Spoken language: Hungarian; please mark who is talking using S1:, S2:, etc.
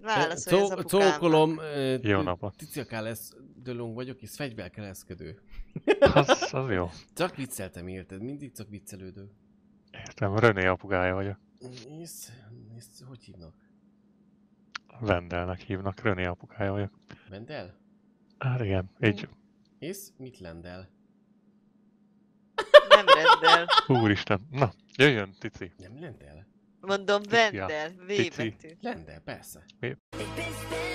S1: Válaszolj az apukámnak.
S2: Cókolom,
S3: Jó napot.
S2: Ticia lesz dölung vagyok, és fegyverkereszkedő.
S3: Az, az jó.
S2: Csak vicceltem, érted? Mindig csak viccelődő.
S3: Értem, René apukája vagyok.
S2: Ész, ész, hogy hívnak?
S3: Vendelnek hívnak, René apukája vagyok.
S2: Vendel?
S3: Hát igen, így,
S2: Ész, mit lendel?
S1: Nem rendel.
S3: úristen. Na, jöjjön, Tici.
S2: Nem lendel?
S1: Mondom,
S3: Ticia.
S1: Vendel. V
S3: Pici.
S1: betű.
S2: Lendel, persze.
S4: Egy pénz